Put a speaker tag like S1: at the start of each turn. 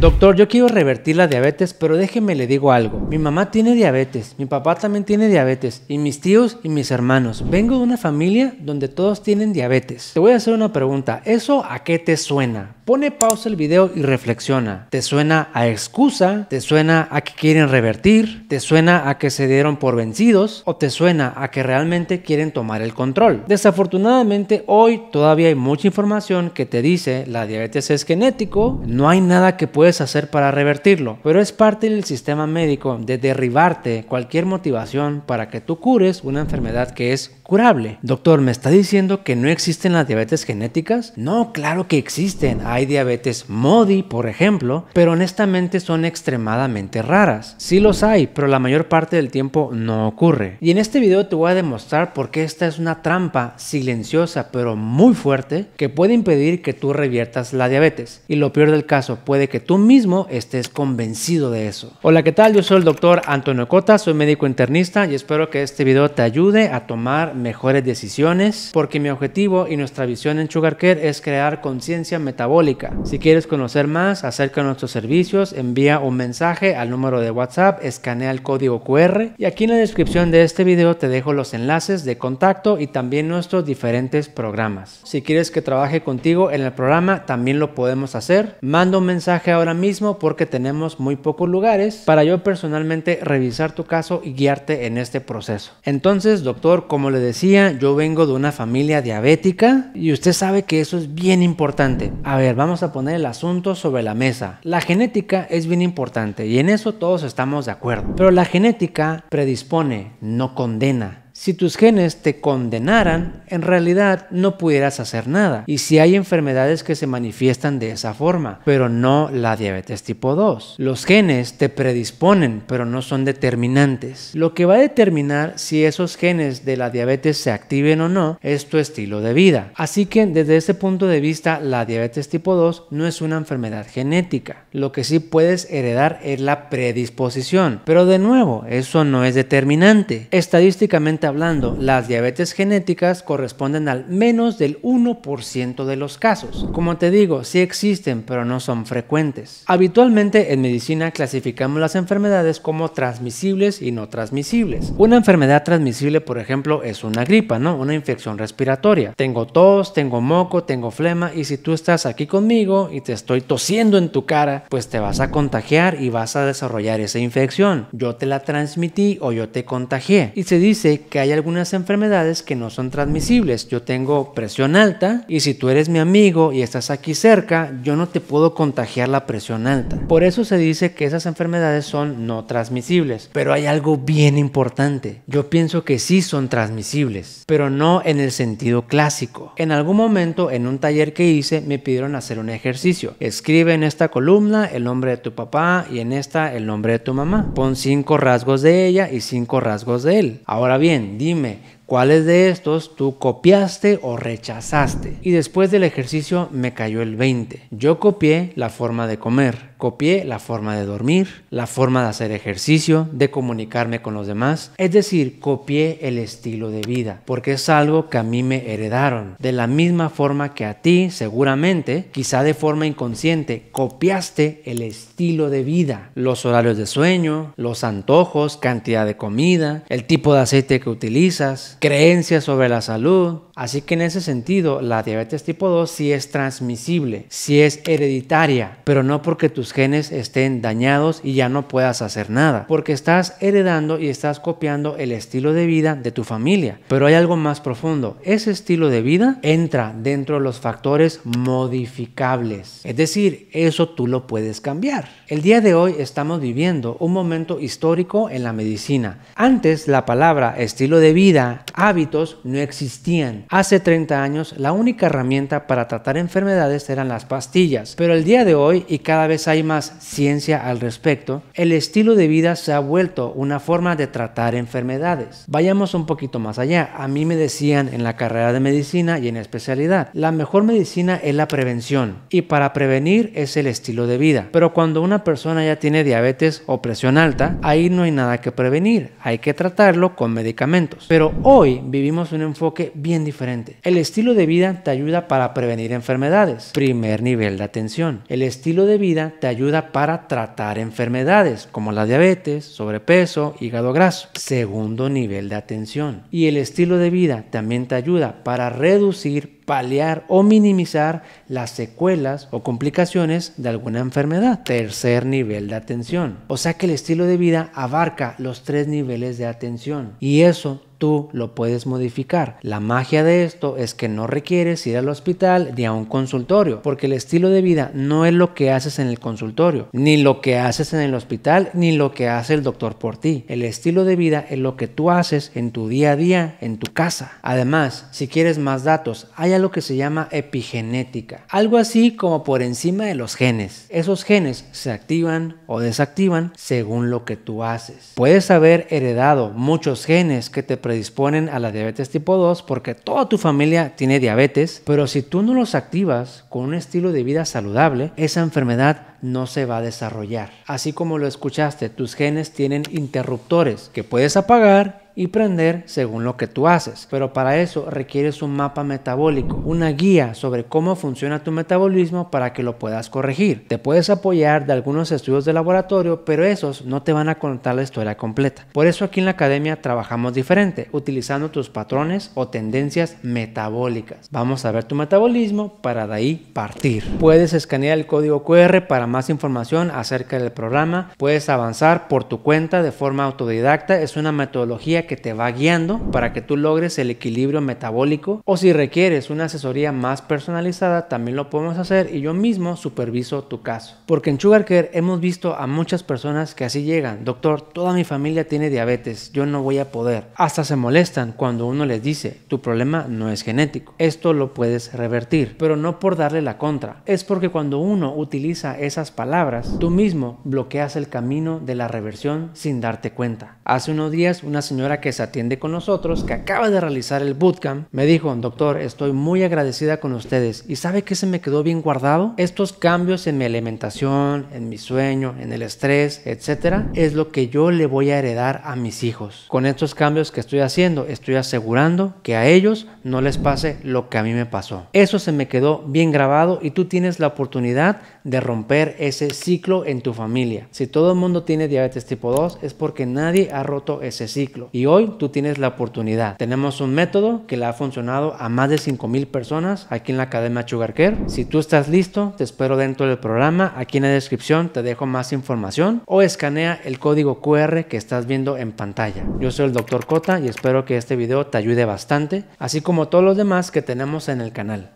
S1: Doctor, yo quiero revertir la diabetes, pero déjeme le digo algo. Mi mamá tiene diabetes, mi papá también tiene diabetes, y mis tíos y mis hermanos. Vengo de una familia donde todos tienen diabetes. Te voy a hacer una pregunta. ¿Eso a qué te suena? Pone pausa el video y reflexiona. ¿Te suena a excusa? ¿Te suena a que quieren revertir? ¿Te suena a que se dieron por vencidos? ¿O te suena a que realmente quieren tomar el control? Desafortunadamente hoy todavía hay mucha información que te dice la diabetes es genético, no hay nada que puedes hacer para revertirlo, pero es parte del sistema médico de derribarte cualquier motivación para que tú cures una enfermedad que es curable. Doctor, ¿me está diciendo que no existen las diabetes genéticas? No, claro que existen. Hay diabetes MODI, por ejemplo, pero honestamente son extremadamente raras. Sí los hay, pero la mayor parte del tiempo no ocurre. Y en este video te voy a demostrar por qué esta es una trampa silenciosa pero muy fuerte que puede impedir que tú reviertas la diabetes. Y lo peor del caso, puede que tú mismo estés convencido de eso. Hola, ¿qué tal? Yo soy el doctor Antonio Cota, soy médico internista y espero que este video te ayude a tomar mejores decisiones porque mi objetivo y nuestra visión en Sugar Care es crear conciencia metabólica. Si quieres conocer más acerca de nuestros servicios, envía un mensaje al número de WhatsApp, escanea el código QR y aquí en la descripción de este video te dejo los enlaces de contacto y también nuestros diferentes programas. Si quieres que trabaje contigo en el programa, también lo podemos hacer. Manda un mensaje ahora mismo porque tenemos muy pocos lugares para yo personalmente revisar tu caso y guiarte en este proceso. Entonces, doctor, como le decía, yo vengo de una familia diabética y usted sabe que eso es bien importante. A ver, vamos a poner el asunto sobre la mesa. La genética es bien importante y en eso todos estamos de acuerdo. Pero la genética predispone, no condena. Si tus genes te condenaran, en realidad no pudieras hacer nada. Y si hay enfermedades que se manifiestan de esa forma, pero no la diabetes tipo 2. Los genes te predisponen, pero no son determinantes. Lo que va a determinar si esos genes de la diabetes se activen o no es tu estilo de vida. Así que desde ese punto de vista, la diabetes tipo 2 no es una enfermedad genética. Lo que sí puedes heredar es la predisposición. Pero de nuevo, eso no es determinante. Estadísticamente hablando, las diabetes genéticas corresponden al menos del 1% de los casos. Como te digo, sí existen, pero no son frecuentes. Habitualmente en medicina clasificamos las enfermedades como transmisibles y no transmisibles. Una enfermedad transmisible, por ejemplo, es una gripa, ¿no? Una infección respiratoria. Tengo tos, tengo moco, tengo flema y si tú estás aquí conmigo y te estoy tosiendo en tu cara, pues te vas a contagiar y vas a desarrollar esa infección. Yo te la transmití o yo te contagié. Y se dice que hay algunas enfermedades que no son transmisibles. Yo tengo presión alta y si tú eres mi amigo y estás aquí cerca, yo no te puedo contagiar la presión alta. Por eso se dice que esas enfermedades son no transmisibles. Pero hay algo bien importante. Yo pienso que sí son transmisibles, pero no en el sentido clásico. En algún momento en un taller que hice me pidieron hacer un ejercicio. Escribe en esta columna el nombre de tu papá y en esta el nombre de tu mamá. Pon cinco rasgos de ella y cinco rasgos de él. Ahora bien, dime, ¿Cuáles de estos tú copiaste o rechazaste? Y después del ejercicio me cayó el 20. Yo copié la forma de comer, copié la forma de dormir, la forma de hacer ejercicio, de comunicarme con los demás. Es decir, copié el estilo de vida, porque es algo que a mí me heredaron. De la misma forma que a ti, seguramente, quizá de forma inconsciente, copiaste el estilo de vida. Los horarios de sueño, los antojos, cantidad de comida, el tipo de aceite que utilizas creencias sobre la salud. Así que en ese sentido, la diabetes tipo 2 sí es transmisible, sí es hereditaria, pero no porque tus genes estén dañados y ya no puedas hacer nada, porque estás heredando y estás copiando el estilo de vida de tu familia. Pero hay algo más profundo, ese estilo de vida entra dentro de los factores modificables, es decir, eso tú lo puedes cambiar. El día de hoy estamos viviendo un momento histórico en la medicina. Antes la palabra estilo de vida hábitos no existían. Hace 30 años la única herramienta para tratar enfermedades eran las pastillas, pero el día de hoy y cada vez hay más ciencia al respecto, el estilo de vida se ha vuelto una forma de tratar enfermedades. Vayamos un poquito más allá. A mí me decían en la carrera de medicina y en especialidad, la mejor medicina es la prevención y para prevenir es el estilo de vida. Pero cuando una persona ya tiene diabetes o presión alta, ahí no hay nada que prevenir, hay que tratarlo con medicamentos. Pero hoy vivimos un enfoque bien diferente El estilo de vida te ayuda para prevenir enfermedades. Primer nivel de atención. El estilo de vida te ayuda para tratar enfermedades como la diabetes, sobrepeso, hígado graso. Segundo nivel de atención. Y el estilo de vida también te ayuda para reducir paliar o minimizar las secuelas o complicaciones de alguna enfermedad. Tercer nivel de atención. O sea que el estilo de vida abarca los tres niveles de atención. Y eso tú lo puedes modificar. La magia de esto es que no requieres ir al hospital ni a un consultorio, porque el estilo de vida no es lo que haces en el consultorio, ni lo que haces en el hospital, ni lo que hace el doctor por ti. El estilo de vida es lo que tú haces en tu día a día, en tu casa. Además, si quieres más datos, hay algo que se llama epigenética, algo así como por encima de los genes. Esos genes se activan o desactivan según lo que tú haces. Puedes haber heredado muchos genes que te predisponen a la diabetes tipo 2 porque toda tu familia tiene diabetes, pero si tú no los activas con un estilo de vida saludable, esa enfermedad no se va a desarrollar. Así como lo escuchaste, tus genes tienen interruptores que puedes apagar y prender según lo que tú haces. Pero para eso requieres un mapa metabólico, una guía sobre cómo funciona tu metabolismo para que lo puedas corregir. Te puedes apoyar de algunos estudios de laboratorio, pero esos no te van a contar la historia completa. Por eso aquí en la academia trabajamos diferente, utilizando tus patrones o tendencias metabólicas. Vamos a ver tu metabolismo para de ahí partir. Puedes escanear el código QR para más información acerca del programa. Puedes avanzar por tu cuenta de forma autodidacta. Es una metodología te va guiando para que tú logres el equilibrio metabólico o si requieres una asesoría más personalizada también lo podemos hacer y yo mismo superviso tu caso. Porque en Sugar Care hemos visto a muchas personas que así llegan, doctor, toda mi familia tiene diabetes, yo no voy a poder. Hasta se molestan cuando uno les dice, tu problema no es genético, esto lo puedes revertir, pero no por darle la contra, es porque cuando uno utiliza esas palabras, tú mismo bloqueas el camino de la reversión sin darte cuenta. Hace unos días una señora que se atiende con nosotros, que acaba de realizar el bootcamp, me dijo, doctor, estoy muy agradecida con ustedes. ¿Y sabe qué se me quedó bien guardado? Estos cambios en mi alimentación, en mi sueño, en el estrés, etcétera, es lo que yo le voy a heredar a mis hijos. Con estos cambios que estoy haciendo, estoy asegurando que a ellos no les pase lo que a mí me pasó. Eso se me quedó bien grabado y tú tienes la oportunidad de romper ese ciclo en tu familia. Si todo el mundo tiene diabetes tipo 2 es porque nadie ha roto ese ciclo. Hoy tú tienes la oportunidad. Tenemos un método que le ha funcionado a más de 5000 personas aquí en la Academia Sugar Care. Si tú estás listo, te espero dentro del programa. Aquí en la descripción te dejo más información o escanea el código QR que estás viendo en pantalla. Yo soy el Dr. Cota y espero que este video te ayude bastante, así como todos los demás que tenemos en el canal.